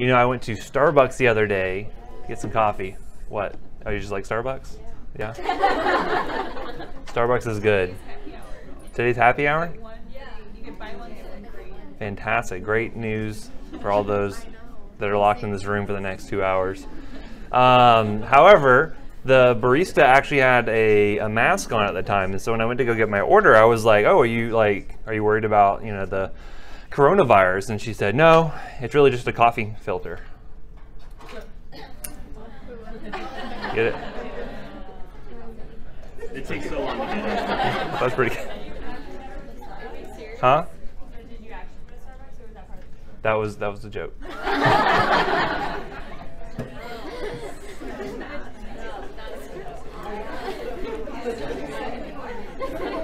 You know, I went to Starbucks the other day to get some coffee. What? Oh, you just like Starbucks? Yeah. Starbucks is good. Today's happy hour? Fantastic. Great news for all those that are locked in this room for the next two hours. Um, however, the barista actually had a, a mask on at the time, and so when I went to go get my order, I was like, "Oh, are you like, are you worried about you know the coronavirus?" And she said, "No, it's really just a coffee filter." Get it? It takes so long that. That's pretty good. Huh? That was that was a joke.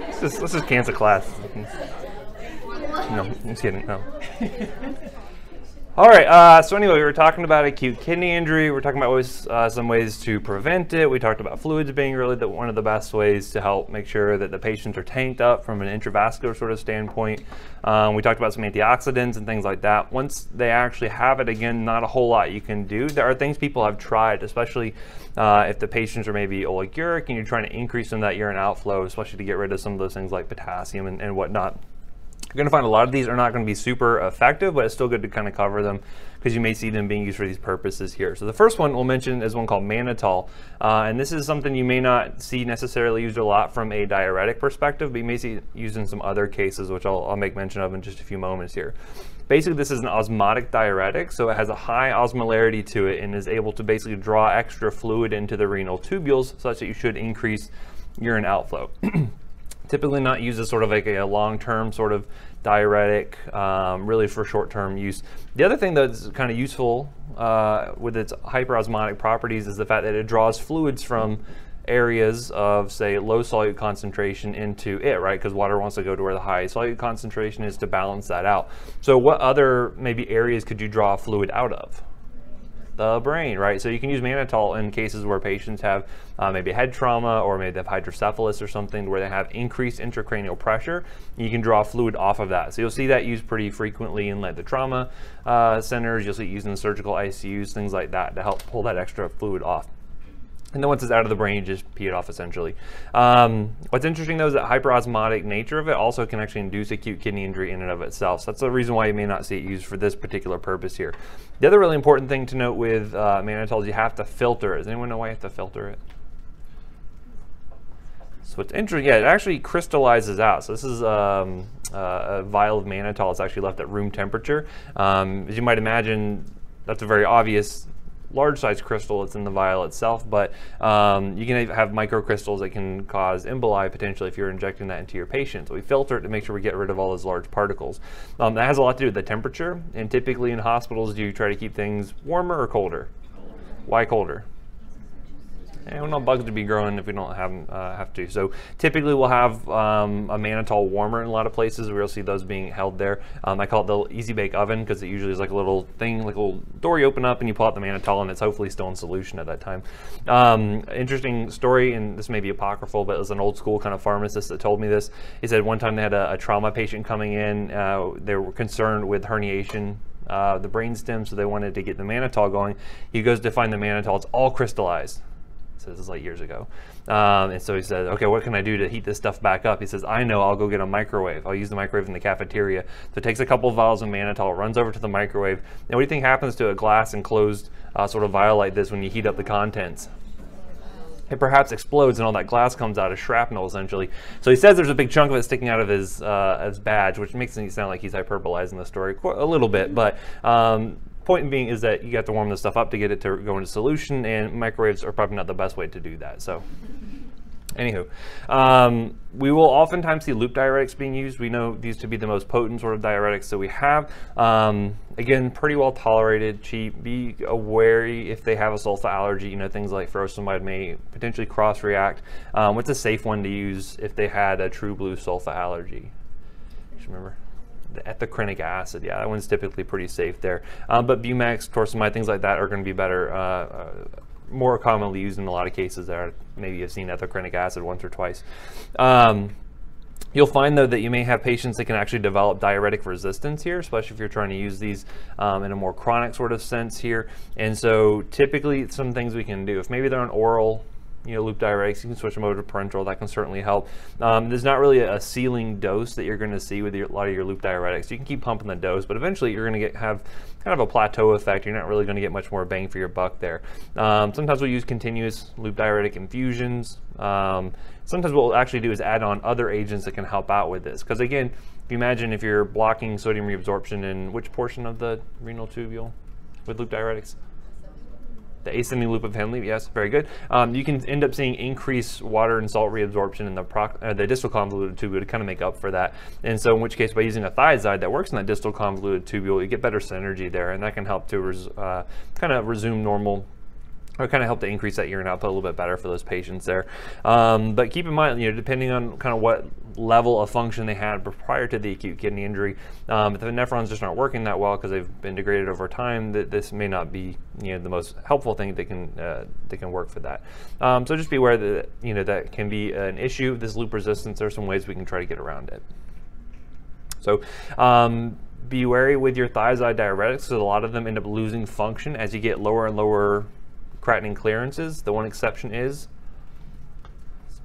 let's just let's just cancel class. No, I'm just kidding. No. All right. Uh, so anyway, we were talking about acute kidney injury. We're talking about ways, uh, some ways to prevent it. We talked about fluids being really the, one of the best ways to help make sure that the patients are tanked up from an intravascular sort of standpoint. Um, we talked about some antioxidants and things like that. Once they actually have it, again, not a whole lot you can do. There are things people have tried, especially uh, if the patients are maybe oliguric and you're trying to increase some of that urine outflow, especially to get rid of some of those things like potassium and, and whatnot. You're going to find a lot of these are not going to be super effective, but it's still good to kind of cover them because you may see them being used for these purposes here. So the first one we'll mention is one called mannitol, uh, and this is something you may not see necessarily used a lot from a diuretic perspective, but you may see it used in some other cases, which I'll, I'll make mention of in just a few moments here. Basically, this is an osmotic diuretic, so it has a high osmolarity to it and is able to basically draw extra fluid into the renal tubules such that you should increase urine outflow. typically not used as sort of like a, long-term sort of diuretic, um, really for short-term use. The other thing that's kind of useful uh, with its hyperosmotic properties is the fact that it draws fluids from areas of say low solute concentration into it, right? Because water wants to go to where the high solute concentration is to balance that out. So what other maybe areas could you draw fluid out of? The brain, right? So you can use mannitol in cases where patients have uh, maybe head trauma or maybe they have hydrocephalus or something where they have increased intracranial pressure. You can draw fluid off of that. So you'll see that used pretty frequently in like the trauma uh, centers. You'll see it used in surgical ICUs, things like that to help pull that extra fluid off. And then once it's out of the brain, you just pee it off essentially. Um, what's interesting though is that hyperosmotic nature of it also can actually induce acute kidney injury in and of itself. So that's the reason why you may not see it used for this particular purpose here. The other really important thing to note with uh, mannitol is you have to filter it. Does anyone know why you have to filter it? So it's interesting, yeah, it actually crystallizes out. So this is um, uh, a vial of mannitol. It's actually left at room temperature. Um, as you might imagine, that's a very obvious large size crystal that's in the vial itself, but um, you can have microcrystals that can cause emboli potentially if you're injecting that into your patient. So we filter it to make sure we get rid of all those large particles. Um, that has a lot to do with the temperature, and typically in hospitals, do you try to keep things warmer or colder? Why colder? And we don't bugs to be growing if we don't have uh, have to. So typically we'll have um, a mannitol warmer in a lot of places. We'll see those being held there. Um, I call it the easy bake oven because it usually is like a little thing, like a little door you open up and you pull out the mannitol and it's hopefully still in solution at that time. Um, interesting story, and this may be apocryphal, but it was an old school kind of pharmacist that told me this. He said one time they had a, a trauma patient coming in. Uh, they were concerned with herniation uh, the brainstem, so they wanted to get the mannitol going. He goes to find the mannitol; it's all crystallized. So this is like years ago. Um, and so he said, okay, what can I do to heat this stuff back up? He says, I know, I'll go get a microwave. I'll use the microwave in the cafeteria. So it takes a couple of vials of mannitol, runs over to the microwave. And what do you think happens to a glass enclosed uh, sort of vial like this when you heat up the contents? it perhaps explodes and all that glass comes out as shrapnel essentially. So he says there's a big chunk of it sticking out of his uh, his badge, which makes it sound like he's hyperbolizing the story a little bit. But um, point being is that you have to warm the stuff up to get it to go into solution, and microwaves are probably not the best way to do that. So. Anywho, um, we will oftentimes see loop diuretics being used. We know these to be the most potent sort of diuretics that we have. Um, again, pretty well tolerated, cheap. Be wary if they have a sulfa allergy. You know, things like furosemide may potentially cross-react. Um, what's a safe one to use if they had a true blue sulfa allergy? Remember the ethacrynic acid. Yeah, that one's typically pretty safe there. Um, but Bumex, torsemide, things like that are going to be better, uh, uh, more commonly used in a lot of cases that maybe you've seen ethacrynic acid once or twice. Um, You'll find though that you may have patients that can actually develop diuretic resistance here, especially if you're trying to use these um, in a more chronic sort of sense here. And so typically some things we can do, if maybe they're on oral you know, loop diuretics, you can switch them over to parenteral. That can certainly help. Um, there's not really a ceiling dose that you're going to see with your, a lot of your loop diuretics. You can keep pumping the dose, but eventually you're going to get have kind of a plateau effect. You're not really going to get much more bang for your buck there. Um, sometimes we'll use continuous loop diuretic infusions. Um, sometimes what we'll actually do is add on other agents that can help out with this. Because again, if you imagine if you're blocking sodium reabsorption in which portion of the renal tubule with loop diuretics? The ascending loop of Henle, yes, very good. Um, you can end up seeing increased water and salt reabsorption in the, uh, the distal convoluted tubule to kind of make up for that. And so in which case, by using a thiazide that works in that distal convoluted tubule, you get better synergy there, and that can help to uh, kind of resume normal or kind of help to increase that urine output a little bit better for those patients there. Um, but keep in mind, you know, depending on kind of what level of function they had prior to the acute kidney injury, um, if the nephrons just aren't working that well because they've been degraded over time, that this may not be, you know, the most helpful thing that can uh, that can work for that. Um, so just be aware that you know that can be an issue. This loop resistance. There are some ways we can try to get around it. So. Um, be wary with your thiazide diuretics because a lot of them end up losing function as you get lower and lower creatinine clearances. The one exception is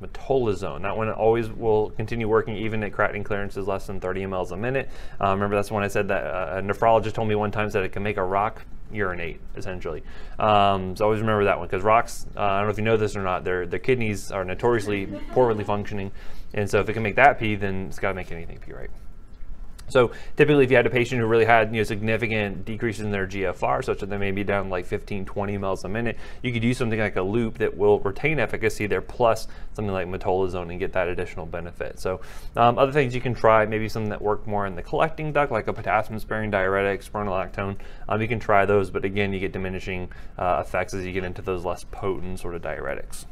metolazone. That one always will continue working even at creatinine clearances less than 30 mLs a minute. Uh, remember that's when I said that uh, a nephrologist told me one time that it can make a rock urinate essentially. Um, so always remember that one because rocks, uh, I don't know if you know this or not, their, their kidneys are notoriously poorly functioning. And so if it can make that pee, then it's got to make anything pee right. So typically if you had a patient who really had you know, significant decreases in their GFR, such that they may be down like 15, 20 mLs a minute, you could use something like a loop that will retain efficacy there plus something like metolazone and get that additional benefit. So um, other things you can try, maybe something that work more in the collecting duct, like a potassium sparing diuretic, spironolactone. Um, you can try those, but again, you get diminishing uh, effects as you get into those less potent sort of diuretics.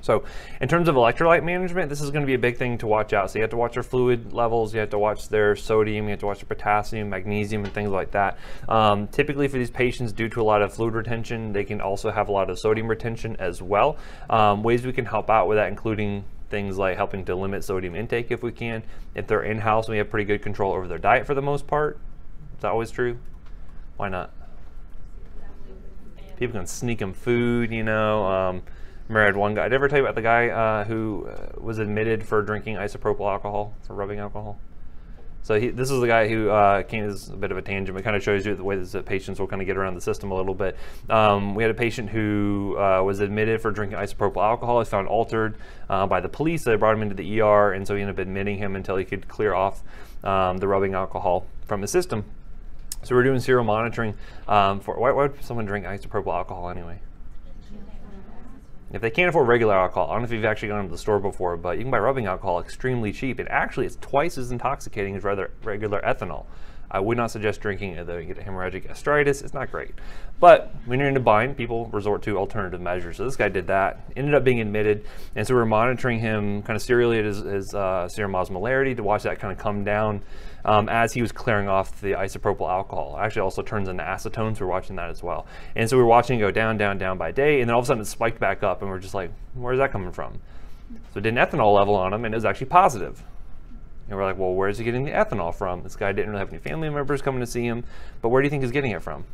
So in terms of electrolyte management, this is going to be a big thing to watch out. So you have to watch their fluid levels, you have to watch their sodium, you have to watch their potassium, magnesium, and things like that. Um, typically for these patients, due to a lot of fluid retention, they can also have a lot of sodium retention as well. Um, ways we can help out with that, including things like helping to limit sodium intake if we can. If they're in-house, we have pretty good control over their diet for the most part. Is that always true? Why not? People can sneak them food, you know. Um, had one guy. Did I ever tell you about the guy uh, who uh, was admitted for drinking isopropyl alcohol, for rubbing alcohol? So he, this is the guy who uh, came as a bit of a tangent, but kind of shows you the way that patients will kind of get around the system a little bit. Um, we had a patient who uh, was admitted for drinking isopropyl alcohol. He found altered uh, by the police. They brought him into the ER, and so he ended up admitting him until he could clear off um, the rubbing alcohol from his system. So we're doing serial monitoring um, for why, why would someone drink isopropyl alcohol anyway? If they can't afford regular alcohol, I don't know if you've actually gone to the store before, but you can buy rubbing alcohol extremely cheap. And actually, it's twice as intoxicating as rather regular ethanol. I would not suggest drinking it though. You get hemorrhagic gastritis. It's not great. But when you're in a bind, people resort to alternative measures. So this guy did that, ended up being admitted. And so we're monitoring him kind of serially at his, his uh, serum osmolarity to watch that kind of come down um, as he was clearing off the isopropyl alcohol. Actually also turns into acetone, so we're watching that as well. And so we're watching it go down, down, down by day. And then all of a sudden it spiked back up and we're just like, where's that coming from? So it did an ethanol level on him and it was actually positive. And we're like, well, where's he getting the ethanol from? This guy didn't really have any family members coming to see him, but where do you think he's getting it from?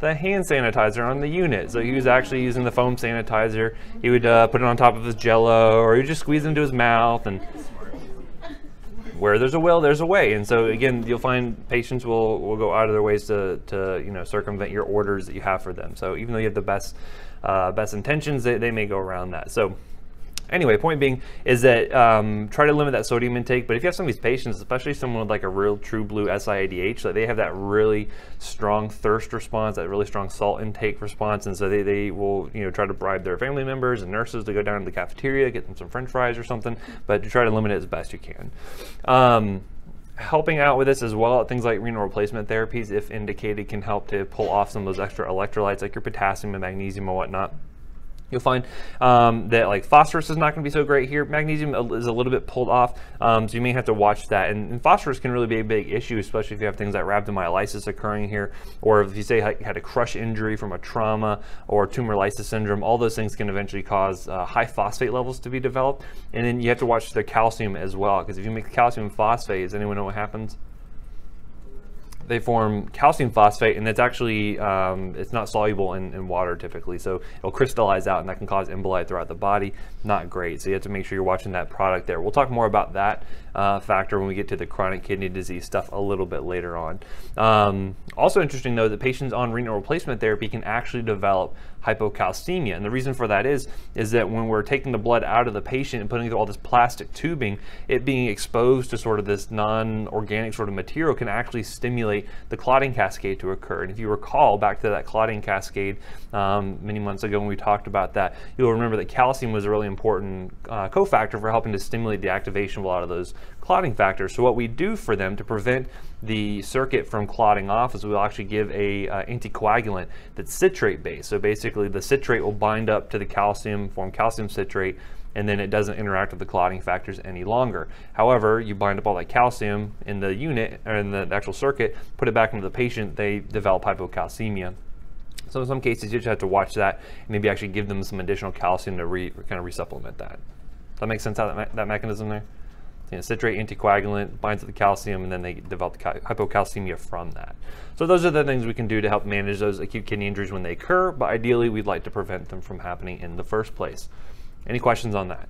The hand sanitizer on the unit. So he was actually using the foam sanitizer. He would uh, put it on top of his jello, or he would just squeeze it into his mouth. And where there's a will, there's a way. And so again, you'll find patients will, will go out of their ways to, to you know circumvent your orders that you have for them. So even though you have the best uh, best intentions, they, they may go around that. So anyway, point being is that um, try to limit that sodium intake. But if you have some of these patients, especially someone with like a real true blue SIADH, like they have that really strong thirst response, that really strong salt intake response, and so they, they will you know try to bribe their family members and nurses to go down to the cafeteria, get them some French fries or something, but try to limit it as best you can. Um, helping out with this as well, things like renal replacement therapies, if indicated, can help to pull off some of those extra electrolytes like your potassium and magnesium and whatnot You'll find um, that like phosphorus is not going to be so great here. Magnesium is a little bit pulled off, um, so you may have to watch that. And, and, phosphorus can really be a big issue, especially if you have things like rhabdomyolysis occurring here, or if you say you had a crush injury from a trauma or tumor lysis syndrome. All those things can eventually cause uh, high phosphate levels to be developed. And then you have to watch the calcium as well, because if you make the calcium phosphate, does anyone know what happens? They form calcium phosphate, and it's actually um, it's not soluble in, in, water typically, so it'll crystallize out, and that can cause emboli throughout the body. Not great. So you have to make sure you're watching that product there. We'll talk more about that uh, factor when we get to the chronic kidney disease stuff a little bit later on. Um, also interesting though that patients on renal replacement therapy can actually develop hypocalcemia. And the reason for that is, is that when we're taking the blood out of the patient and putting through all this plastic tubing, it being exposed to sort of this non-organic sort of material can actually stimulate the clotting cascade to occur. And if you recall back to that clotting cascade um, many months ago when we talked about that, you'll remember that calcium was a really important uh, cofactor for helping to stimulate the activation of a lot of those clotting factors. So what we do for them to prevent the circuit from clotting off is we'll actually give a uh, anticoagulant that's citrate based. So basically the citrate will bind up to the calcium, form calcium citrate, and then it doesn't interact with the clotting factors any longer. However, you bind up all that calcium in the unit or in the actual circuit, put it back into the patient, they develop hypocalcemia. So in some cases, you just have to watch that and maybe actually give them some additional calcium to re, kind of resupplement that. That make sense, how that, me that mechanism there? You know, citrate anticoagulant binds to the calcium, and then they develop hypocalcemia from that. So those are the things we can do to help manage those acute kidney injuries when they occur, but ideally we'd like to prevent them from happening in the first place. Any questions on that?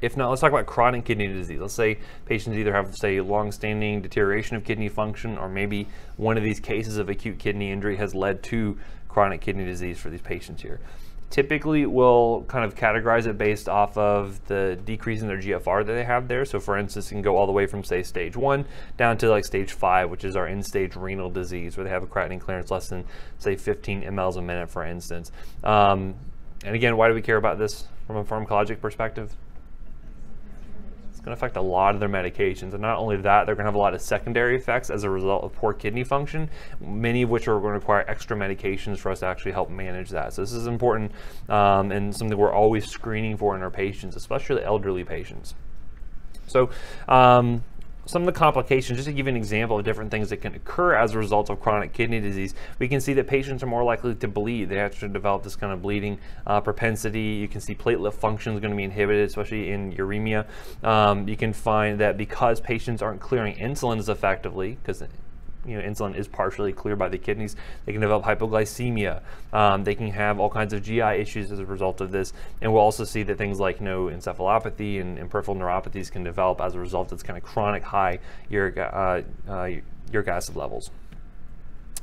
If not, let's talk about chronic kidney disease. Let's say patients either have, say, long-standing deterioration of kidney function, or maybe one of these cases of acute kidney injury has led to chronic kidney disease for these patients here typically will kind of categorize it based off of the decrease in their GFR that they have there. So for instance, it can go all the way from say stage one down to like stage five, which is our end stage renal disease where they have a creatinine clearance less than say 15 mLs a minute, for instance. Um, and again, why do we care about this from a pharmacologic perspective? It's going to affect a lot of their medications. And not only that, they're going to have a lot of secondary effects as a result of poor kidney function, many of which are going to require extra medications for us to actually help manage that. So this is important um, and something we're always screening for in our patients, especially the elderly patients. So um, some of the complications, just to give you an example of different things that can occur as a result of chronic kidney disease, we can see that patients are more likely to bleed. They actually develop this kind of bleeding uh, propensity. You can see platelet function is going to be inhibited, especially in uremia. Um, you can find that because patients aren't clearing insulin as effectively, because you know, insulin is partially cleared by the kidneys. They can develop hypoglycemia. Um, they can have all kinds of GI issues as a result of this. And we'll also see that things like you know, encephalopathy and, and peripheral neuropathies can develop as a result of this kind of chronic high uric, uh, uh, uric acid levels.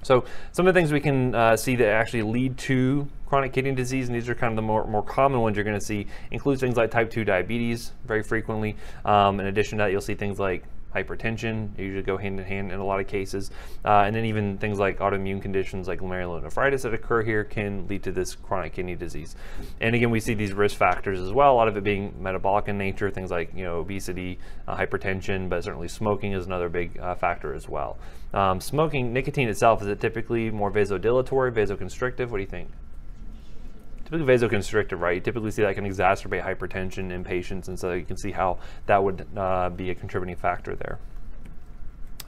So some of the things we can uh, see that actually lead to chronic kidney disease, and these are kind of the more, more common ones you're going to see, includes things like type 2 diabetes very frequently. Um, in addition to that, you'll see things like hypertension. Usually go hand in hand in a lot of cases. Uh, and then even things like autoimmune conditions like glomerulonephritis that occur here can lead to this chronic kidney disease. And again, we see these risk factors as well, a lot of it being metabolic in nature, things like you know obesity, uh, hypertension, but certainly smoking is another big uh, factor as well. Um, smoking, nicotine itself, is it typically more vasodilatory, vasoconstrictive? What do you think? Typically vasoconstrictive, right? You typically see that can exacerbate hypertension in patients, and so you can see how that would uh, be a contributing factor there.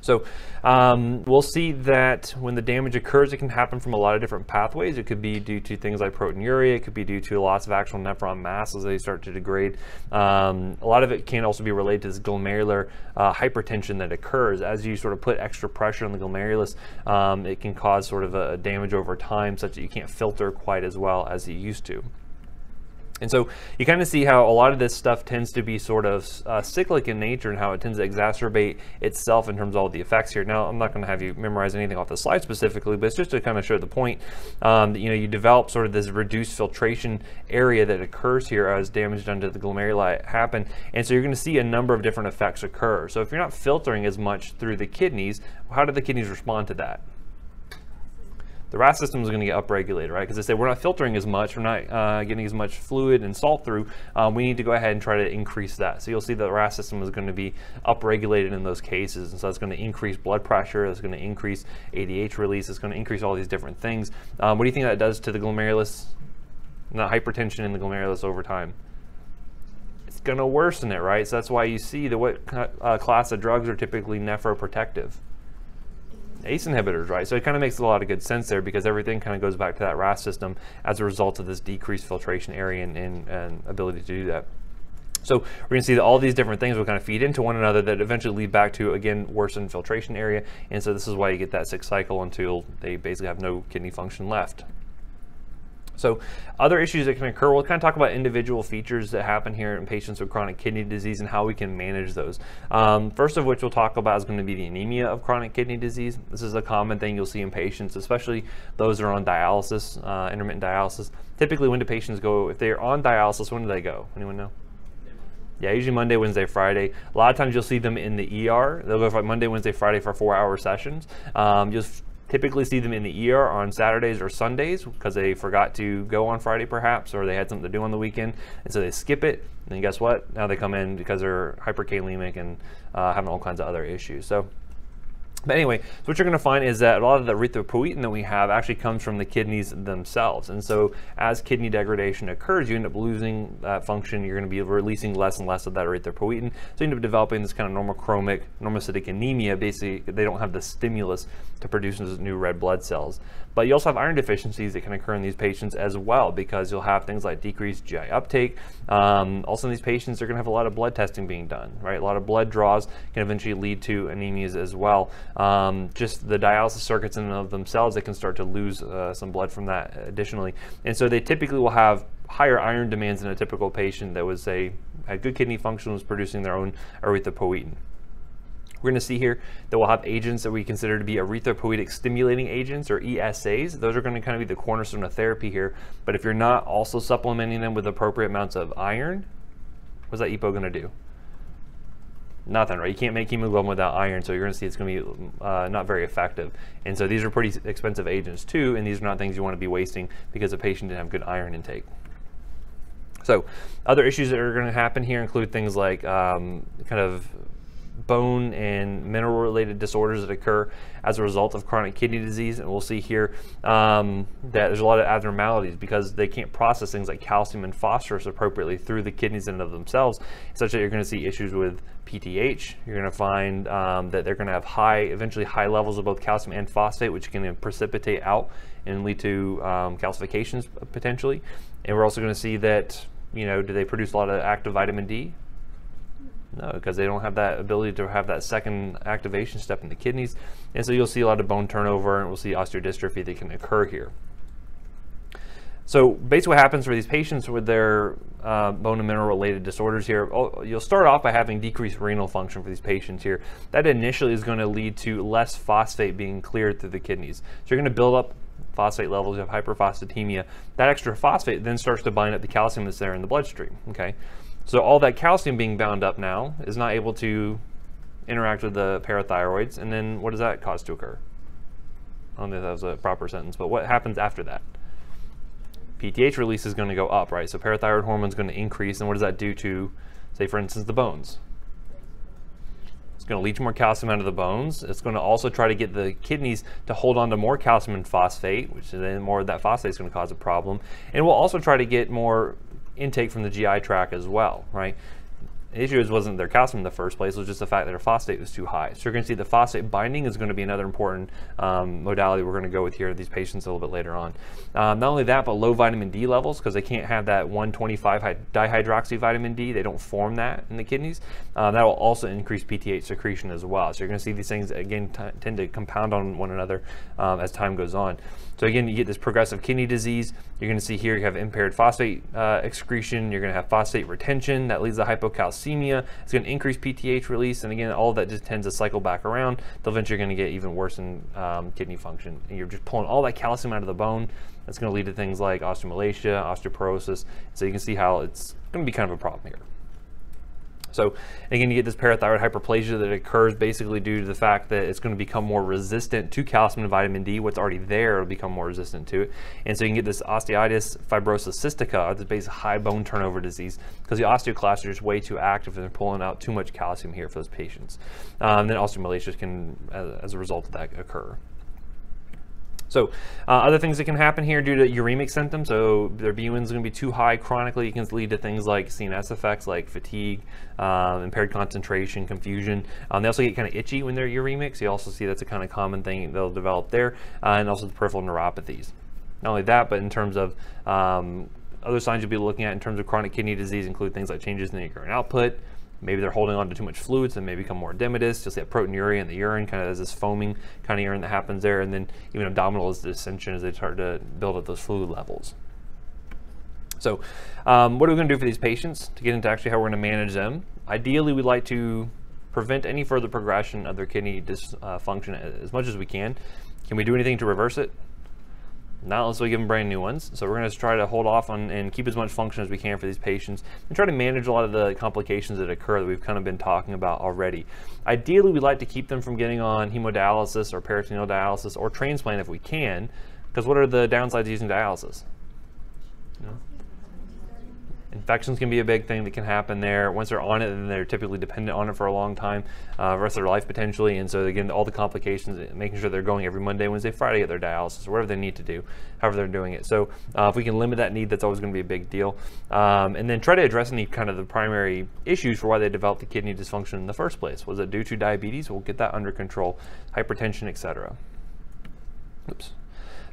So um, we'll see that when the damage occurs, it can happen from a lot of different pathways. It could be due to things like proteinuria. It could be due to loss of actual nephron mass as they start to degrade. Um, a lot of it can also be related to this glomerular uh, hypertension that occurs. As you sort of put extra pressure on the glomerulus, um, it can cause sort of a damage over time such that you can't filter quite as well as you used to. And so you kind of see how a lot of this stuff tends to be sort of uh, cyclic in nature and how it tends to exacerbate itself in terms of all the effects here. Now, I'm not going to have you memorize anything off the slide specifically, but it's just to kind of show the point um, that, you know, you develop sort of this reduced filtration area that occurs here as damage done to the glomeruli happen. And so you're going to see a number of different effects occur. So if you're not filtering as much through the kidneys, how do the kidneys respond to that? The RAS system is going to get upregulated, right? Because they say we're not filtering as much, we're not uh, getting as much fluid and salt through. Um, we need to go ahead and try to increase that. So you'll see the RAS system is going to be upregulated in those cases, and so it's going to increase blood pressure, it's going to increase ADH release, it's going to increase all these different things. Um, what do you think that does to the glomerulus? the hypertension in the glomerulus over time. It's going to worsen it, right? So that's why you see that what uh, class of drugs are typically nephroprotective. ACE inhibitors, right? So it kind of makes a lot of good sense there because everything kind of goes back to that RAS system as a result of this decreased filtration area and, and, and ability to do that. So we're going to see that all these different things will kind of feed into one another that eventually lead back to, again, worsened filtration area. And so this is why you get that sick cycle until they basically have no kidney function left. So other issues that can occur, we'll kind of talk about individual features that happen here in patients with chronic kidney disease and how we can manage those. Um, first of which we'll talk about is going to be the anemia of chronic kidney disease. This is a common thing you'll see in patients, especially those that are on dialysis, uh, intermittent dialysis. Typically when do patients go, if they're on dialysis, when do they go? Anyone know? Yeah, usually Monday, Wednesday, Friday. A lot of times you'll see them in the ER. They'll go for Monday, Wednesday, Friday for four-hour sessions. Um, you'll typically see them in the ER on Saturdays or Sundays because they forgot to go on Friday perhaps, or they had something to do on the weekend, and so they skip it. And guess what? Now they come in because they're hyperkalemic and uh, having all kinds of other issues. So but anyway, so what you're going to find is that a lot of the erythropoietin that we have actually comes from the kidneys themselves. And so as kidney degradation occurs, you end up losing that function. You're going to be releasing less and less of that erythropoietin. So you end up developing this kind of normochromic, normocytic anemia. Basically, they don't have the stimulus to produce those new red blood cells. But you also have iron deficiencies that can occur in these patients as well because you'll have things like decreased GI uptake. Um, also in these patients, they're going to have a lot of blood testing being done, right? A lot of blood draws can eventually lead to anemias as well. Um, just the dialysis circuits in and of themselves, they can start to lose uh, some blood from that additionally. And so they typically will have higher iron demands than a typical patient that was a had good kidney function was producing their own erythropoietin. We're going to see here that we'll have agents that we consider to be erythropoietic stimulating agents or ESAs. Those are going to kind of be the cornerstone of therapy here. But if you're not also supplementing them with appropriate amounts of iron, what's that EPO going to do? Nothing, right? You can't make hemoglobin without iron, so you're going to see it's going to be uh, not very effective. And so these are pretty expensive agents too, and these are not things you want to be wasting because the patient didn't have good iron intake. So other issues that are going to happen here include things like um, kind of bone and mineral related disorders that occur as a result of chronic kidney disease. And we'll see here um, that there's a lot of abnormalities because they can't process things like calcium and phosphorus appropriately through the kidneys in and of themselves, such that you're going to see issues with PTH. You're going to find um, that they're going to have high, eventually high levels of both calcium and phosphate, which can precipitate out and lead to um, calcifications potentially. And we're also going to see that, you know, do they produce a lot of active vitamin D? Because they don't have that ability to have that second activation step in the kidneys. And so you'll see a lot of bone turnover and we'll see osteodystrophy that can occur here. So basically what happens for these patients with their uh, bone and mineral related disorders here, oh, you'll start off by having decreased renal function for these patients here. That initially is going to lead to less phosphate being cleared through the kidneys. So you're going to build up phosphate levels, you have hyperphosphatemia. That extra phosphate then starts to bind up the calcium that's there in the bloodstream, okay? So all that calcium being bound up now is not able to interact with the parathyroids, and then what does that cause to occur? I don't if that was a proper sentence, but what happens after that? PTH release is going to go up, right? So parathyroid hormone is going to increase, and what does that do to, say, for instance, the bones? It's going to leach more calcium out of the bones. It's going to also try to get the kidneys to hold on to more calcium and phosphate, which is then more of that phosphate is going to cause a problem. And we'll also try to get more intake from the GI tract as well, right? The issue is wasn't their calcium in the first place, it was just the fact that their phosphate was too high. So you're going to see the phosphate binding is going to be another important um, modality we're going to go with here these patients a little bit later on. Um, not only that, but low vitamin D levels because they can't have that 125 dihydroxy vitamin D. They don't form that in the kidneys. Um, that will also increase PTH secretion as well. So you're going to see these things again tend to compound on one another um, as time goes on. So again, you get this progressive kidney disease. You're going to see here you have impaired phosphate uh, excretion. You're going to have phosphate retention that leads to hypocalcemia. It's going to increase PTH release, and again, all of that just tends to cycle back around. They'll eventually going to get even worse in um, kidney function. And you're just pulling all that calcium out of the bone. That's going to lead to things like osteomalacia, osteoporosis. So you can see how it's going to be kind of a problem here. So again, you get this parathyroid hyperplasia that occurs basically due to the fact that it's going to become more resistant to calcium and vitamin D. What's already there will become more resistant to it. And so you can get this osteitis fibrosa cystica, this basically high bone turnover disease, because the osteoclasts are just way too active and they're pulling out too much calcium here for those patients. Um, then osteomalacia can, as, as a result of that, occur. So uh, other things that can happen here due to uremic symptoms, so their BUN is going to be too high chronically, it can lead to things like CNS effects like fatigue, uh, impaired concentration, confusion. Um, they also get kind of itchy when they're uremic, so you also see that's a kind of common thing they'll develop there, uh, and also the peripheral neuropathies. Not only that, but in terms of um, other signs you'll be looking at in terms of chronic kidney disease include things like changes in the urine output, Maybe they're holding on to too much fluids and may become more edematous. You'll see that proteinuria in the urine, kind of as this foaming kind of urine that happens there. And then even abdominal is as they start to build up those fluid levels. So um, what are we going to do for these patients to get into actually how we're going to manage them? Ideally, we'd like to prevent any further progression of their kidney dysfunction as much as we can. Can we do anything to reverse it? Not unless we give them brand new ones. So we're going to try to hold off on and keep as much function as we can for these patients and try to manage a lot of the complications that occur that we've kind of been talking about already. Ideally, we'd like to keep them from getting on hemodialysis or peritoneal dialysis or transplant if we can, because what are the downsides using dialysis? Infections can be a big thing that can happen there. Once they're on it, then they're typically dependent on it for a long time, uh, rest of their life potentially. And so again, all the complications, making sure they're going every Monday, Wednesday, Friday at their dialysis, or whatever they need to do, however they're doing it. So uh, if we can limit that need, that's always going to be a big deal. Um, and then try to address any kind of the primary issues for why they developed the kidney dysfunction in the first place. Was it due to diabetes? We'll get that under control, hypertension, etc. Oops.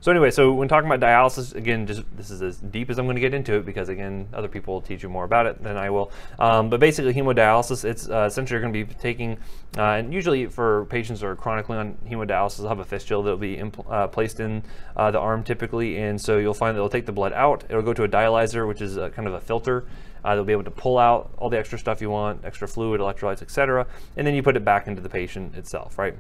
So anyway, so when talking about dialysis, again, just this is as deep as I'm going to get into it because again, other people will teach you more about it than I will. Um, but basically, hemodialysis, it's uh, essentially you're going to be taking, uh, and usually for patients who are chronically on hemodialysis, they'll have a fistula that will be uh, placed in uh, the arm typically, and so you'll find that they'll take the blood out. It'll go to a dialyzer, which is a, kind of a filter. Uh, they'll be able to pull out all the extra stuff you want, extra fluid, electrolytes, etc., and then you put it back into the patient itself, right?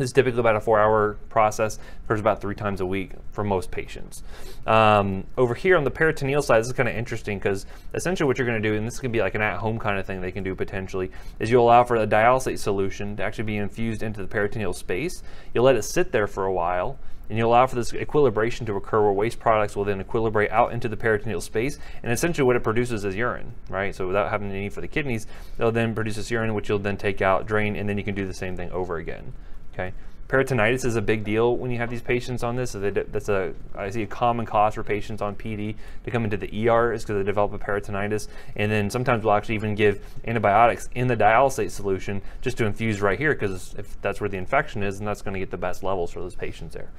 This is typically about a four hour process, occurs about three times a week for most patients. Um, over here on the peritoneal side, this is kind of interesting because essentially what you're going to do, and this can be like an at home kind of thing they can do potentially, is you'll allow for a dialysate solution to actually be infused into the peritoneal space. You'll let it sit there for a while and you allow for this equilibration to occur where waste products will then equilibrate out into the peritoneal space and essentially what it produces is urine right so without having the need for the kidneys they'll then produce this urine which you'll then take out drain and then you can do the same thing over again Okay. Peritonitis is a big deal when you have these patients on this. So they, that's a I see a common cause for patients on PD to come into the ER is because they develop a peritonitis, and then sometimes we'll actually even give antibiotics in the dialysate solution just to infuse right here because if that's where the infection is, then that's going to get the best levels for those patients there.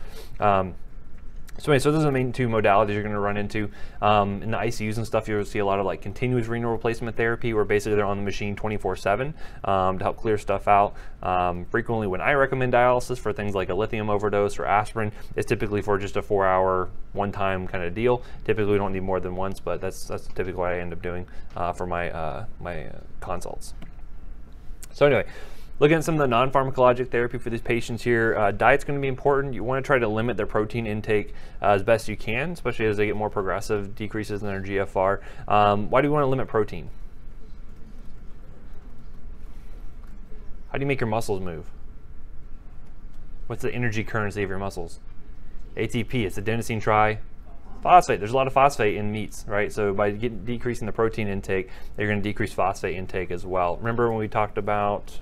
Um, so anyway, so those are the main two modalities you're going to run into. Um, in the ICUs and stuff, you'll see a lot of like continuous renal replacement therapy where basically they're on the machine 24-7 um, to help clear stuff out. Um, frequently when I recommend dialysis for things like a lithium overdose or aspirin, it's typically for just a four hour, one time kind of deal. Typically we don't need more than once, but that's, that's typically what I end up doing uh, for my, uh, my uh, consults. So anyway, Looking at some of the non-pharmacologic therapy for these patients here, uh, diet's going to be important. You want to try to limit their protein intake uh, as best you can, especially as they get more progressive, decreases in their GFR. Um, why do you want to limit protein? How do you make your muscles move? What's the energy currency of your muscles? ATP, it's adenosine triphosphate. There's a lot of phosphate in meats, right? So by getting, decreasing the protein intake, you're going to decrease phosphate intake as well. Remember when we talked about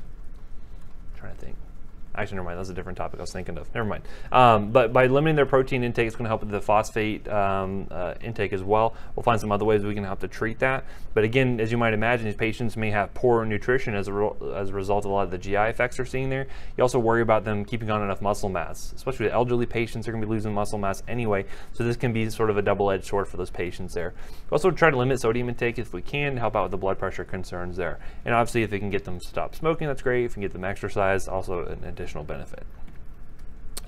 trying to think. Actually, never mind. That's a different topic I was thinking of. Never mind. Um, but by limiting their protein intake, it's going to help with the phosphate um, uh, intake as well. We'll find some other ways we can help to treat that. But again, as you might imagine, these patients may have poor nutrition as a, as a result of a lot of the GI effects they're seeing there. You also worry about them keeping on enough muscle mass, especially with elderly patients are going to be losing muscle mass anyway. So this can be sort of a double-edged sword for those patients there. We also try to limit sodium intake if we can help out with the blood pressure concerns there. And obviously, if we can get them to stop smoking, that's great. If we can get them exercise, also an additional benefit.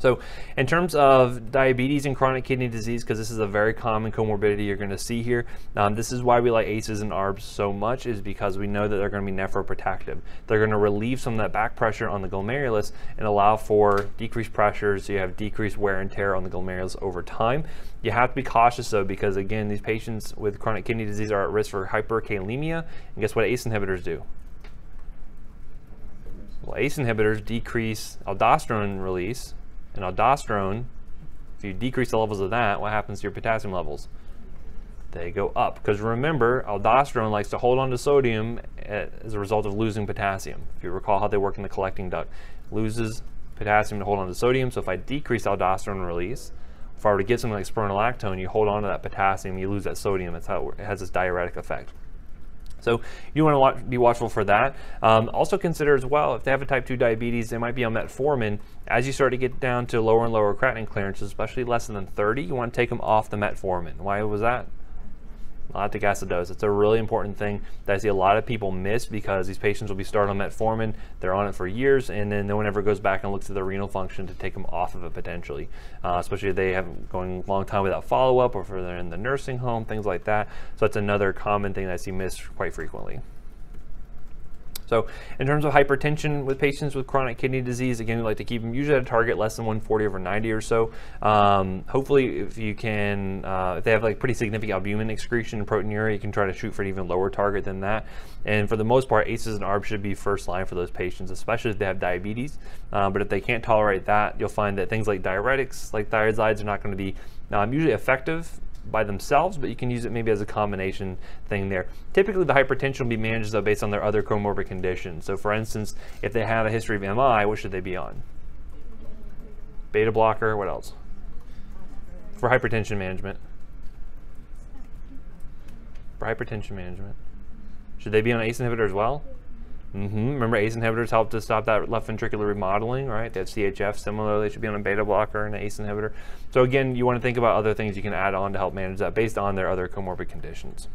So in terms of diabetes and chronic kidney disease, because this is a very common comorbidity you're going to see here, um, this is why we like ACEs and ARBs so much is because we know that they're going to be nephroprotective. They're going to relieve some of that back pressure on the glomerulus and allow for decreased pressure so you have decreased wear and tear on the glomerulus over time. You have to be cautious though because again, these patients with chronic kidney disease are at risk for hyperkalemia. And guess what ACE inhibitors do? Well, ACE inhibitors decrease aldosterone release, and aldosterone, if you decrease the levels of that, what happens to your potassium levels? They go up. Because remember, aldosterone likes to hold on to sodium eh, as a result of losing potassium. If you recall how they work in the collecting duct, loses potassium to hold on to sodium. So if I decrease aldosterone release, if I were to get something like spironolactone, you hold on to that potassium, you lose that sodium. That's how it has this diuretic effect. So you want to watch, be watchful for that. Um, also consider as well, if they have a type 2 diabetes, they might be on metformin. As you start to get down to lower and lower creatinine clearances, especially less than 30, you want to take them off the metformin. Why was that? Lactic acidosis. It's a really important thing that I see a lot of people miss because these patients will be started on metformin, they're on it for years, and then no one ever goes back and looks at their renal function to take them off of it potentially, uh, especially if they have going a long time without follow-up or if they're in the nursing home, things like that. So that's another common thing that I see missed quite frequently. So in terms of hypertension with patients with chronic kidney disease, again, we like to keep them usually at a target less than 140 over 90 or so. Um, hopefully, if you can, uh, if they have like pretty significant albumin excretion and proteinuria, you can try to shoot for an even lower target than that. And for the most part, ACEs and ARBs should be first line for those patients, especially if they have diabetes. Uh, but if they can't tolerate that, you'll find that things like diuretics, like thiazides, are not going to be um, usually effective by themselves, but you can use it maybe as a combination thing there. Typically, the hypertension will be managed though based on their other comorbid conditions. So, for instance, if they have a history of MI, what should they be on? Beta blocker. What else? For hypertension management. For hypertension management, should they be on ACE inhibitor as well? Mm-hmm. Remember, ACE inhibitors help to stop that left ventricular remodeling, right? That CHF, similarly, should be on a beta blocker and an ACE inhibitor. So again, you want to think about other things you can add on to help manage that based on their other comorbid conditions.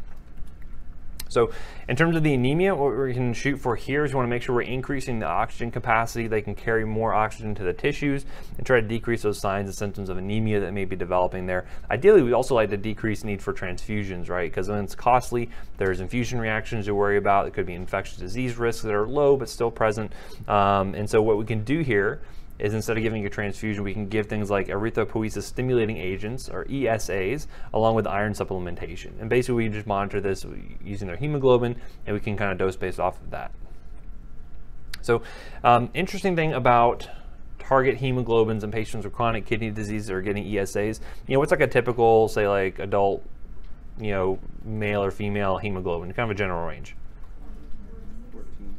So in terms of the anemia, what we can shoot for here is we want to make sure we're increasing the oxygen capacity. They can carry more oxygen to the tissues and try to decrease those signs and symptoms of anemia that may be developing there. Ideally, we also like to decrease need for transfusions, right? Because when it's costly, there's infusion reactions to worry about. It could be infectious disease risks that are low but still present. Um, and so what we can do here is instead of giving a transfusion, we can give things like erythropoiesis stimulating agents, or ESAs, along with iron supplementation. And basically, we just monitor this using their hemoglobin, and we can kind of dose based off of that. So, um, interesting thing about target hemoglobins in patients with chronic kidney disease that are getting ESAs. You know, what's like a typical, say, like adult, you know, male or female hemoglobin? Kind of a general range.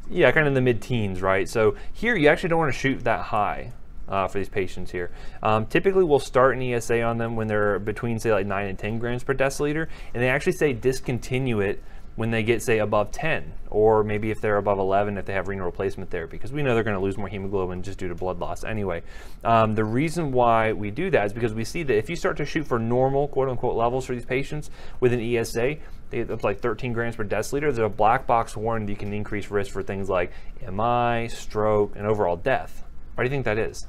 Yeah, kind of in the mid-teens, right? So here you actually don't want to shoot that high. Uh, for these patients here. Um, typically, we'll start an ESA on them when they're between, say, like 9 and 10 grams per deciliter, and they actually say discontinue it when they get, say, above 10, or maybe if they're above 11, if they have renal replacement therapy, because we know they're going to lose more hemoglobin just due to blood loss anyway. Um, the reason why we do that is because we see that if you start to shoot for normal, quote unquote, levels for these patients with an ESA, it's like 13 grams per deciliter, there's a black box warning that you can increase risk for things like MI, stroke, and overall death. Why do you think that is?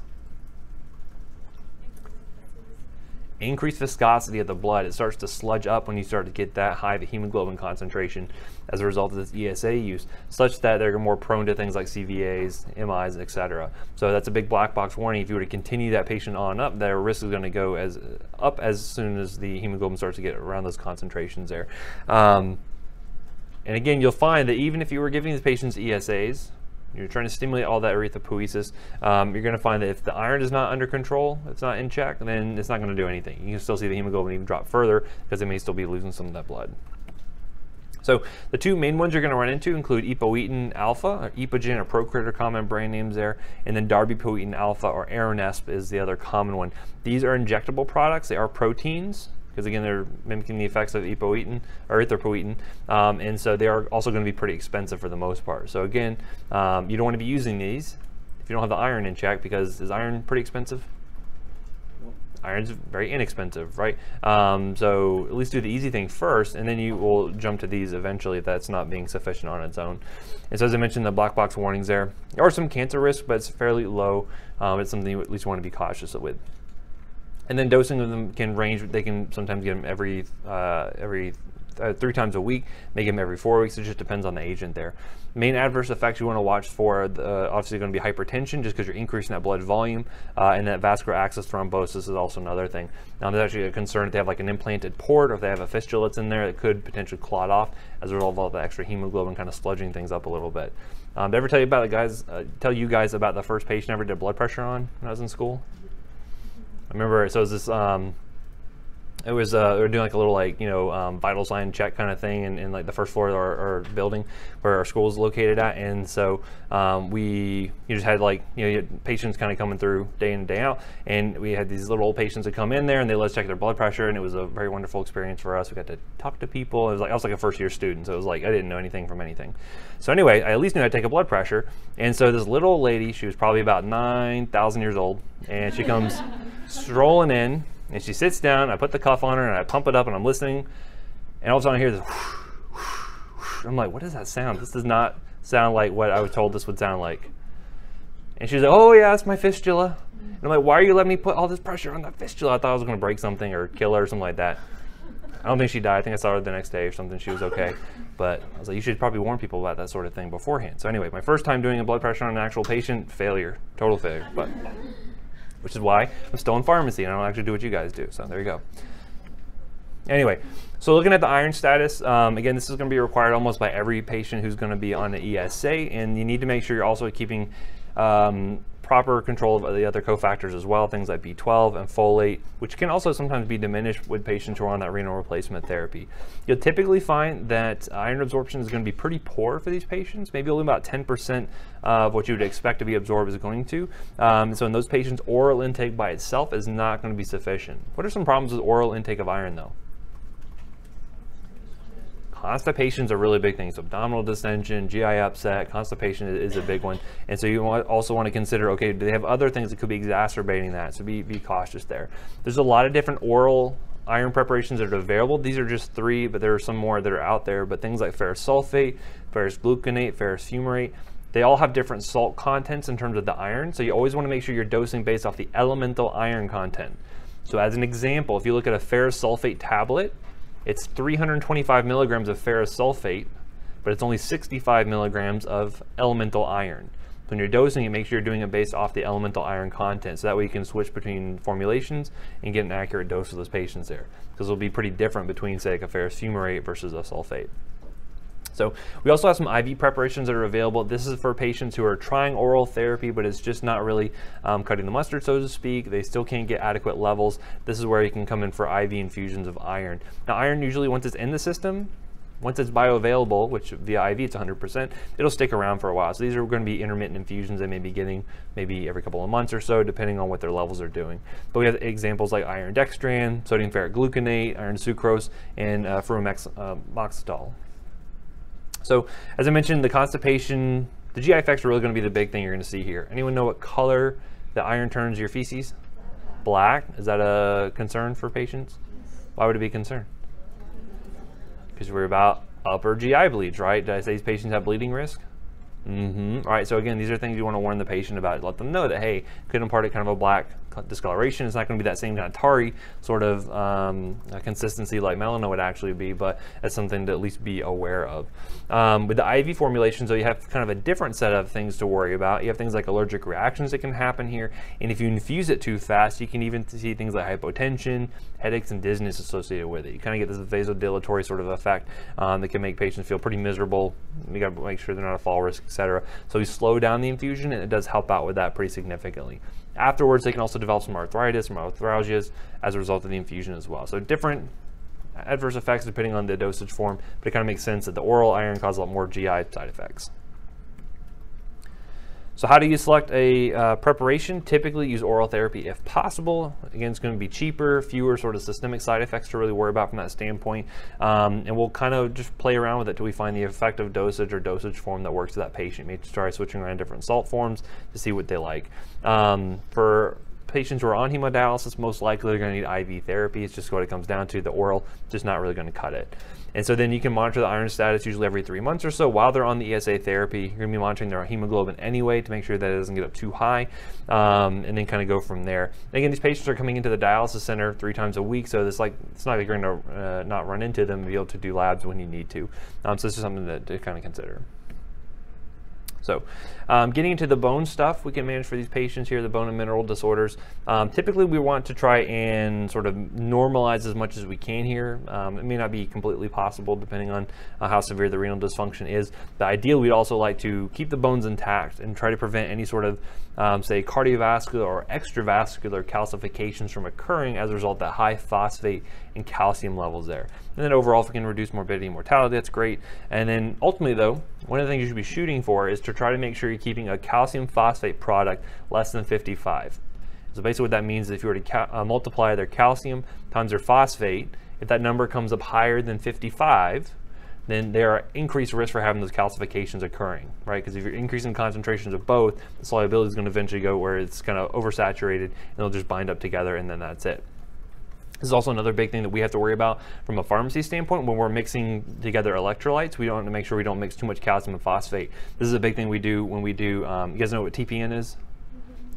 Increased viscosity of the blood. It starts to sludge up when you start to get that high of a hemoglobin concentration as a result of this ESA use, such that they're more prone to things like CVAs, MIs, etc. So that's a big black box warning. If you were to continue that patient on up, their risk is going to go as up as soon as the hemoglobin starts to get around those concentrations there. Um, and again, you'll find that even if you were giving these patients ESAs, you're trying to stimulate all that erythropoiesis. Um, you're going to find that if the iron is not under control, it's not in check, then it's not going to do anything. You can still see the hemoglobin even drop further because they may still be losing some of that blood. So the two main ones you're going to run into include epoetin alpha, or Epogen or Procrit are common brand names there, and then darbepoetin alpha or Aranesp is the other common one. These are injectable products. They are proteins because again they're mimicking the effects of epoetin or erythropoietin, um, and so they are also going to be pretty expensive for the most part. So again, um, you don't want to be using these if you don't have the iron in check because is iron pretty expensive? Iron's very inexpensive, right? Um, so at least do the easy thing first, and then you will jump to these eventually if that's not being sufficient on its own. And so as I mentioned, the black box warnings there. There are some cancer risks, but it's fairly low. Um, it's something you at least want to be cautious with. And then dosing of them can range. They can sometimes get them every uh, every uh, three times a week, make them every four weeks. It just depends on the agent there. Main adverse effects you want to watch for uh, obviously going to be hypertension, just because you're increasing that blood volume, uh, and that vascular access thrombosis is also another thing. Now, there's actually a concern if they have like an implanted port or if they have a fistula that's in there that could potentially clot off as a result of all the extra hemoglobin kind of sludging things up a little bit. Um, did I ever tell you about it, guys? Uh, tell you guys about the first patient I ever did blood pressure on when I was in school? I remember, so it was this um, it was uh, we were doing like a little like you know um, vital sign check kind of thing in, in like the first floor of our, our, building where our school is located at. And so um, we you just had like you know patients kind of coming through day in and day out. And we had these little old patients that come in there and they let us check their blood pressure. And it was a very wonderful experience for us. We got to talk to people. It was like I was like a first year student. So it was like I didn't know anything from anything. So anyway I at least knew how to take a blood pressure. And so this little lady she was probably about 9,000 years old. And she comes strolling in and she sits down, I put the cuff on her and I pump it up and I'm listening. And all of a sudden I hear this. I'm like, what does that sound? This does not sound like what I was told this would sound like. And she's like, oh yeah, it's my fistula. And I'm like, why are you letting me put all this pressure on the fistula? I thought I was going to break something or kill her or something like that. I don't think she died. I think I saw her the next day or something. She was okay. But I was like, you should probably warn people about that sort of thing beforehand. So anyway, my first time doing a blood pressure on an actual patient, failure, total failure. But which is why I'm still in pharmacy and I don't actually do what you guys do. So there you go. Anyway, so looking at the iron status, um, again, this is going to be required almost by every patient who's going to be on the ESA, and you need to make sure you're also keeping um, proper control of the other cofactors as well, things like B12 and folate, which can also sometimes be diminished with patients who are on that renal replacement therapy. You'll typically find that iron absorption is going to be pretty poor for these patients, maybe only about 10% of what you would expect to be absorbed is going to. Um, so in those patients, oral intake by itself is not going to be sufficient. What are some problems with oral intake of iron though? Constipation is a really big thing. So abdominal distension, GI upset, constipation is a big one. And so you also want to consider, okay, do they have other things that could be exacerbating that? So be, be cautious there. There's a lot of different oral iron preparations that are available. These are just three, but there are some more that are out there. But things like ferrous sulfate, ferrous gluconate, ferrous fumarate, they all have different salt contents in terms of the iron. So you always want to make sure you're dosing based off the elemental iron content. So as an example, if you look at a ferrous sulfate tablet, it's 325 milligrams of ferrous sulfate, but it's only 65 milligrams of elemental iron. When you're dosing it, make sure you're doing it based off the elemental iron content. So that way you can switch between formulations and get an accurate dose of those patients there. Because it'll be pretty different between, say, like a ferrous fumarate versus a sulfate. So we also have some IV preparations that are available. This is for patients who are trying oral therapy, but it's just not really um, cutting the mustard, so to speak. They still can't get adequate levels. This is where you can come in for IV infusions of iron. Now, iron usually, once it's in the system, once it's bioavailable, which via IV it's 100%, it'll stick around for a while. So these are going to be intermittent infusions they may be getting maybe every couple of months or so, depending on what their levels are doing. But we have examples like iron dextran, sodium ferric gluconate, iron sucrose, and uh, ferumoxytol. So as I mentioned, the constipation, the GI effects are really going to be the big thing you're going to see here. Anyone know what color the iron turns your feces? Black. Is that a concern for patients? Why would it be a concern? Because we're about upper GI bleeds, right? Did I say these patients have bleeding risk? Mm-hmm. All right, so again, these are things you want to warn the patient about. Let them know that, hey, could impart kind of a black discoloration. It's not going to be that same kind of tarry sort of um, consistency like melena would actually be, but it's something to at least be aware of. Um, with the IV formulation, so you have kind of a different set of things to worry about. You have things like allergic reactions that can happen here, and if you infuse it too fast, you can even see things like hypotension, headaches, and dizziness associated with it. You kind of get this vasodilatory sort of effect um, that can make patients feel pretty miserable. You got to make sure they're not a fall risk, etc. So we slow down the infusion, and it does help out with that pretty significantly. Afterwards, they can also develop some arthritis, some arthralgias as a result of the infusion as well. So different adverse effects depending on the dosage form, but it kind of makes sense that the oral iron causes a lot more GI side effects. So how do you select a uh, preparation? Typically use oral therapy if possible. Again, it's going to be cheaper, fewer sort of systemic side effects to really worry about from that standpoint. Um, and we'll kind of just play around with it till we find the effective dosage or dosage form that works for that patient. Maybe try switching around different salt forms to see what they like. Um, for patients who are on hemodialysis, most likely they're going to need IV therapy. It's just what it comes down to. The oral just not really going to cut it. And so then you can monitor the iron status usually every three months or so while they're on the ESA therapy. You're going to be monitoring their hemoglobin anyway to make sure that it doesn't get up too high, um, and then kind of go from there. And again, these patients are coming into the dialysis center three times a week, so it's like it's not like you're going to uh, not run into them and be able to do labs when you need to. Um, so this is something to, to kind of consider. So um, getting into the bone stuff we can manage for these patients here, the bone and mineral disorders. Um, typically we want to try and sort of normalize as much as we can here. Um, it may not be completely possible depending on uh, how severe the renal dysfunction is. The ideal we'd also like to keep the bones intact and try to prevent any sort of um, say cardiovascular or extravascular calcifications from occurring as a result of that high phosphate and calcium levels there. And then overall, if we can reduce morbidity and mortality, that's great. And then ultimately though, one of the things you should be shooting for is to try to make sure you're keeping a calcium phosphate product less than 55. So basically what that means is if you were to uh, multiply their calcium times their phosphate, if that number comes up higher than 55, then there are increased risk for having those calcifications occurring, right? Because if you're increasing concentrations of both, the solubility is going to eventually go where it's kind of oversaturated and it'll just bind up together and then that's it. This is also another big thing that we have to worry about from a pharmacy standpoint when we're mixing together electrolytes. We don't want to make sure we don't mix too much calcium and phosphate. This is a big thing we do when we do, um, you guys know what TPN is?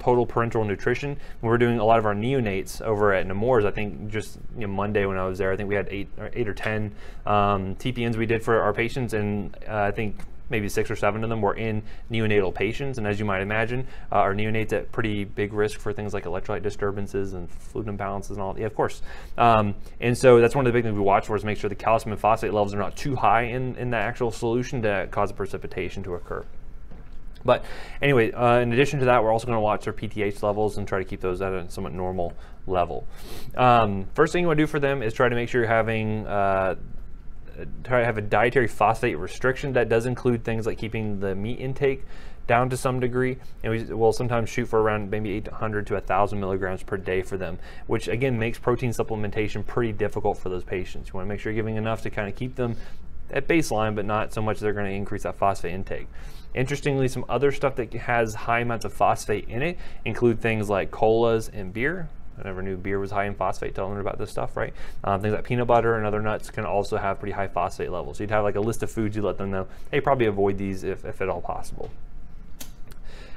Total parenteral nutrition. We were doing a lot of our neonates over at Nemours. I think just you know, Monday when I was there, I think we had eight or eight or ten um, TPNs we did for our patients, and uh, I think maybe six or seven of them were in neonatal patients. And as you might imagine, uh, our neonates at pretty big risk for things like electrolyte disturbances and fluid imbalances and all. Yeah, of course. Um, and so that's one of the big things we watch for is make sure the calcium and phosphate levels are not too high in, in the actual solution to cause precipitation to occur. But anyway, uh, in addition to that, we're also going to watch their PTH levels and try to keep those at a somewhat normal level. Um, first thing you want to do for them is try to make sure you're having uh, try to have a dietary phosphate restriction that does include things like keeping the meat intake down to some degree. And we will sometimes shoot for around maybe 800 to 1000 milligrams per day for them which again makes protein supplementation pretty difficult for those patients. You want to make sure you're giving enough to kind of keep them at baseline but not so much they're going to increase that phosphate intake interestingly some other stuff that has high amounts of phosphate in it include things like colas and beer I never knew beer was high in phosphate I learned about this stuff, right? Um, things like peanut butter and other nuts can also have pretty high phosphate levels. So you'd have like a list of foods you let them know, hey, probably avoid these if, if at all possible.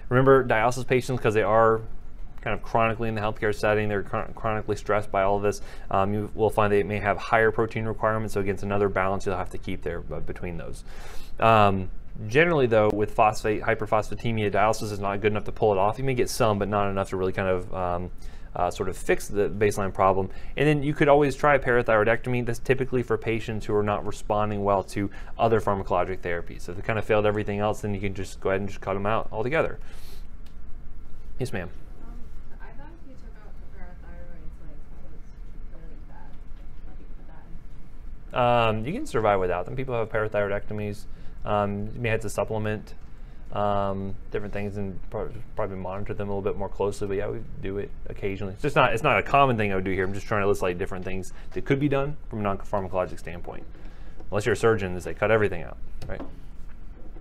Remember dialysis patients, because they are kind of chronically in the healthcare setting, they're chronically stressed by all of this, um, you will find they may have higher protein requirements. So again, another balance you'll have to keep there uh, between those. Um, generally though with phosphate hyperphosphatemia dialysis is not good enough to pull it off you may get some but not enough to really kind of um, uh, sort of fix the baseline problem. And then you could always try a parathyroidectomy. That's typically for patients who are not responding well to other pharmacologic therapies. So if they kind of failed everything else, then you can just go ahead and just cut them out altogether. Yes, ma'am. Um, you can survive without them. People have parathyroidectomies. Um, you may have to supplement um, different things and probably monitor them a little bit more closely. But yeah, we do it occasionally. It's just not it's not a common thing I would do here. I'm just trying to list like different things that could be done from a non-pharmacologic standpoint. Unless you're a surgeon, they say cut everything out, right?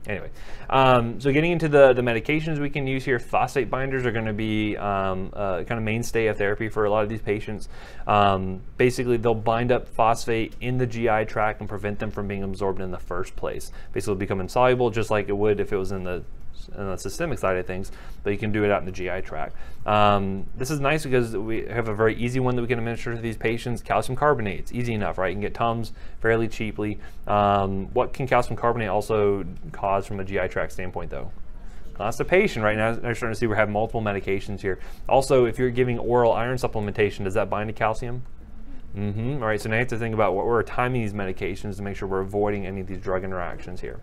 Anyway, um, so getting into the, the medications we can use here, phosphate binders are going to be um, uh, kind of mainstay of therapy for a lot of these patients. Um, basically, they'll bind up phosphate in the GI tract and prevent them from being absorbed in the first place. Basically, become insoluble just like it would if it was in the on the systemic side of things, but you can do it out in the GI tract. Um, this is nice because we have a very easy one that we can administer to these patients. Calcium carbonate, it's easy enough, right? You can get Tums fairly cheaply. Um, what can calcium carbonate also cause from a GI tract standpoint though? Constipation right now, they're starting to see we have multiple medications here. Also, if you're giving oral iron supplementation, does that bind to calcium? Mm-hmm. All right, so now you have to think about what we're timing these medications to make sure we're avoiding any of these drug interactions here.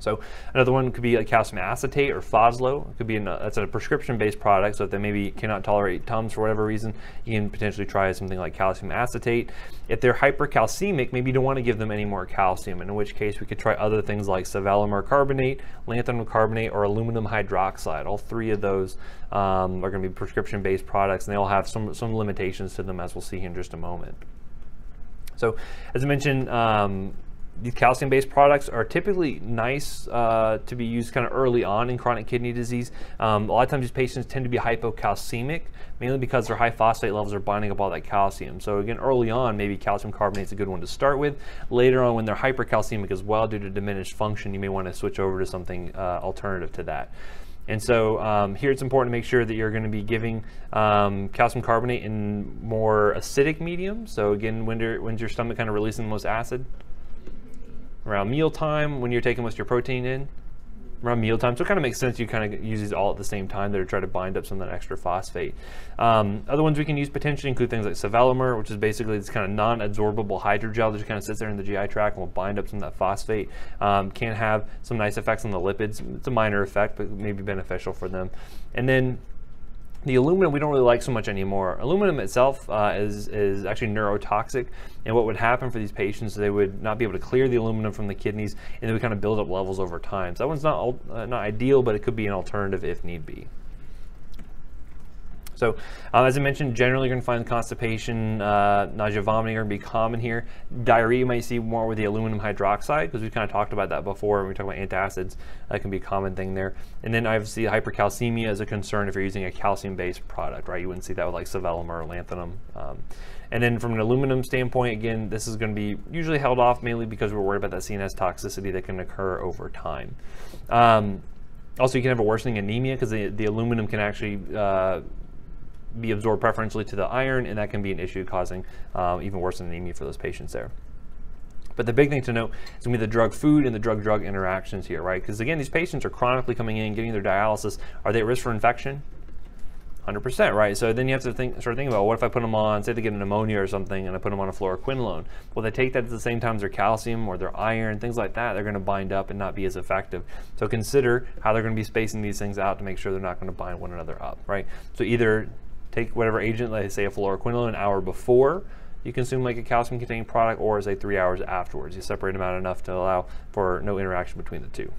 So another one could be like calcium acetate or PhosLo. It could be in a, that's a prescription-based product. So if they maybe cannot tolerate Tums for whatever reason, you can potentially try something like calcium acetate. If they're hypercalcemic, maybe you don't want to give them any more calcium. In which case, we could try other things like sevelamer carbonate, lanthanum carbonate, or aluminum hydroxide. All three of those um, are going to be prescription-based products, and they all have some some limitations to them, as we'll see in just a moment. So, as I mentioned, um, these calcium-based products are typically nice uh, to be used kind of early on in chronic kidney disease. Um, a lot of times these patients tend to be hypocalcemic, mainly because their high phosphate levels are binding up all that calcium. So again, early on, maybe calcium carbonate is a good one to start with. Later on, when they're hypercalcemic as well due to diminished function, you may want to switch over to something uh, alternative to that. And so um, here it's important to make sure that you're going to be giving um, calcium carbonate in more acidic medium. So again, when when's your stomach kind of releasing the most acid? Around mealtime when you're taking most of your protein in? around mealtime. So it kind of makes sense you kind of use these all at the same time there to try to bind up some of that extra phosphate. Um, other ones we can use potentially include things like sevelamer, which is basically this kind of non-absorbable hydrogel that just kind of sits there in the GI tract and will bind up some of that phosphate. Um, can have some nice effects on the lipids. It's a minor effect, but maybe beneficial for them. And then the aluminum we don't really like so much anymore. Aluminum itself uh, is, is actually neurotoxic, and what would happen for these patients is they would not be able to clear the aluminum from the kidneys, and they would kind of build up levels over time. So that one's not, uh, not ideal, but it could be an alternative if need be. So um, as I mentioned, generally you're going to find constipation, uh, nausea, vomiting are going to be common here. Diarrhea you might see more with the aluminum hydroxide because we kind of talked about that before when we talk about antacids. That can be a common thing there. And then obviously hypercalcemia is a concern if you're using a calcium-based product, right? You wouldn't see that with like sevelamer or lanthanum. Um, and then from an aluminum standpoint, again, this is going to be usually held off mainly because we're worried about that CNS toxicity that can occur over time. Um, also, you can have a worsening anemia because the, the aluminum can actually uh, be absorbed preferentially to the iron, and that can be an issue causing um, even worse anemia for those patients there. But the big thing to note is going to be the drug food and the drug drug interactions here, right? Because again, these patients are chronically coming in, getting their dialysis. Are they at risk for infection? 100%, right? So then you have to think, start thinking about what if I put them on, say they get a pneumonia or something, and I put them on a fluoroquinolone. Well, they take that at the same time as their calcium or their iron, things like that. They're going to bind up and not be as effective. So consider how they're going to be spacing these things out to make sure they're not going to bind one another up, right? So either take whatever agent, like say a fluoroquinolone, an hour before you consume like a calcium-containing product, or say three hours afterwards. You separate them out enough to allow for no interaction between the two.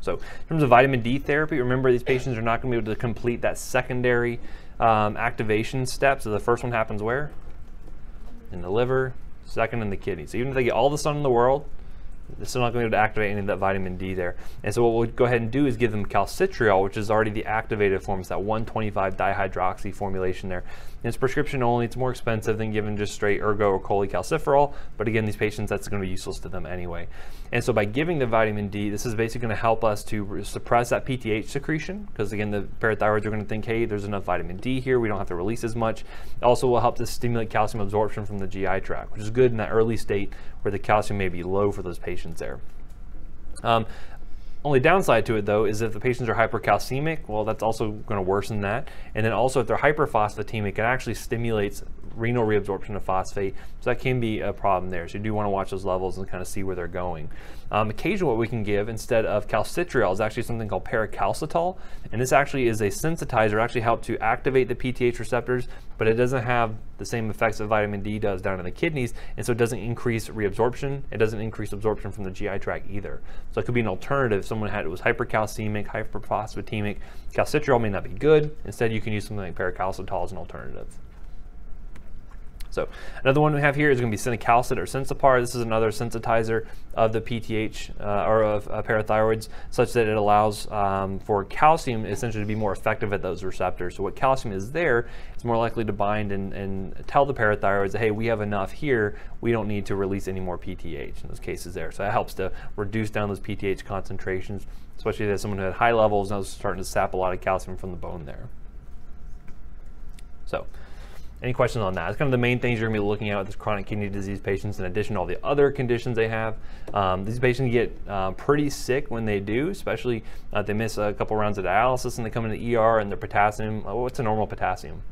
So in terms of vitamin D therapy, remember these patients are not going to be able to complete that secondary um, activation step. So the first one happens where? In the liver, second in the kidney. So even if they get all the sun in the world, still not going to be able to activate any of that vitamin D there. And so what we'll go ahead and do is give them calcitriol, which is already the activated form. It's that 125 dihydroxy formulation there. And it's prescription only. It's more expensive than giving just straight ergo or cholecalciferol. But again, these patients, that's going to be useless to them anyway. And so by giving the vitamin D, this is basically going to help us to suppress that PTH secretion. Because again, the parathyroids are going to think, hey, there's enough vitamin D here. We don't have to release as much. It also will help to stimulate calcium absorption from the GI tract, which is good in that early state where the calcium may be low for those patients there. Um, only downside to it though is if the patients are hypercalcemic, well that's also going to worsen that. And then also if they're hyperphosphatemic, it actually stimulates renal reabsorption of phosphate. So that can be a problem there. So you do want to watch those levels and kind of see where they're going. Um, occasionally what we can give instead of calcitriol is actually something called paricalcitol. And this actually is a sensitizer, actually help to activate the PTH receptors, but it doesn't have the same effects that vitamin D does down in the kidneys. And so it doesn't increase reabsorption. It doesn't increase absorption from the GI tract either. So it could be an alternative if someone had, it was hypercalcemic, hyperphosphatemic. Calcitriol may not be good. Instead, you can use something like paricalcitol as an alternative. So another one we have here is going to be cinacalcet or Sensipar. This is another sensitizer of the PTH uh, or of uh, parathyroids such that it allows um, for calcium essentially to be more effective at those receptors. So what calcium is there, it's more likely to bind and, and tell the parathyroids, hey, we have enough here. We don't need to release any more PTH in those cases there. So that helps to reduce down those PTH concentrations, especially if someone who had high levels and was starting to sap a lot of calcium from the bone there. So any questions on that? It's kind of the main things you're going to be looking at with this chronic kidney disease patients, in addition to all the other conditions they have. Um, these patients get uh, pretty sick when they do, especially uh, if they miss a couple rounds of dialysis and they come into the ER and their potassium. Uh, what's a normal potassium?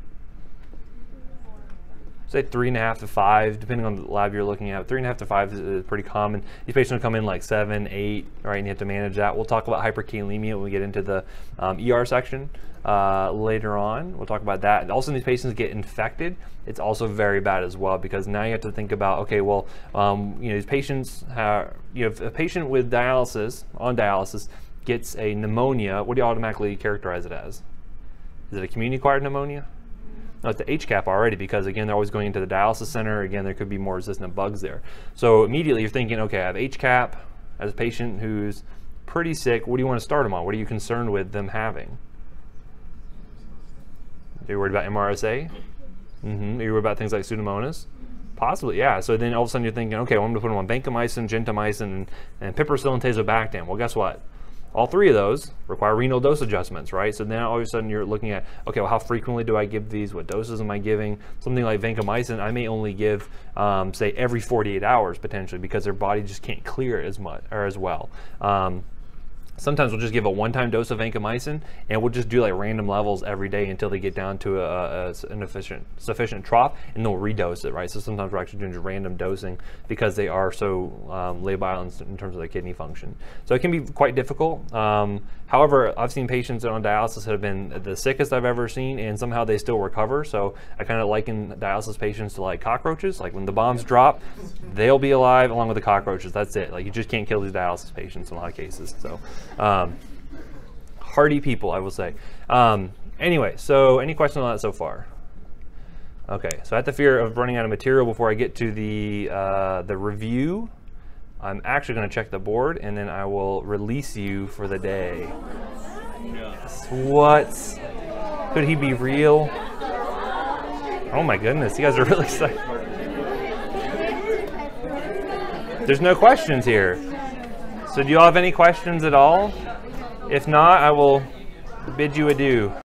Say three and a half to five, depending on the lab you're looking at. Three and a half to five is, is pretty common. These patients will come in like seven, eight, right, and you have to manage that. We'll talk about hyperkalemia when we get into the um, ER section uh, later on. We'll talk about that. Also, these patients get infected. It's also very bad as well because now you have to think about, okay, well, um, you know, these patients have, you if a patient with dialysis, on dialysis, gets a pneumonia, what do you automatically characterize it as? Is it a community-acquired pneumonia? It's the HCAP already because again, they're always going into the dialysis center. Again, there could be more resistant bugs there. So immediately you're thinking, okay, I have HCAP as a patient who's pretty sick. What do you want to start them on? What are you concerned with them having? Are you worried about MRSA? Mm-hmm. Are you worried about things like Pseudomonas? Possibly, yeah. So then all of a sudden you're thinking, okay, well, I'm going to put them on vancomycin, gentamicin, and, and piperacillin tazobactam. Well, guess what? All three of those require renal dose adjustments, right? So now all of a sudden you're looking at, okay, well, how frequently do I give these? What doses am I giving? Something like vancomycin, I may only give, um, say, every 48 hours potentially because their body just can't clear as much or as well. Um, sometimes we'll just give a one-time dose of vancomycin and we'll just do like random levels every day until they get down to a, a, an efficient sufficient trough and they'll redose it right? So sometimes we're actually doing just random dosing because they are so um, labile in, in terms of their kidney function. So it can be quite difficult um, however i've seen patients on dialysis that have been the sickest i've ever seen and somehow they still recover. So i kind of liken dialysis patients to like cockroaches. Like when the bombs drop they'll be alive along with the cockroaches. That's it. Like you just can't kill these dialysis patients in a lot of cases. So um, hardy people, I will say. Um, anyway, so any questions on that so far? Okay, so at the fear of running out of material before I get to the uh, the review, I'm actually going to check the board and then I will release you for the day. What? Could he be real? Oh my goodness, you guys are really excited. There's no questions here. So do you all have any questions at all? If not, I will bid you adieu.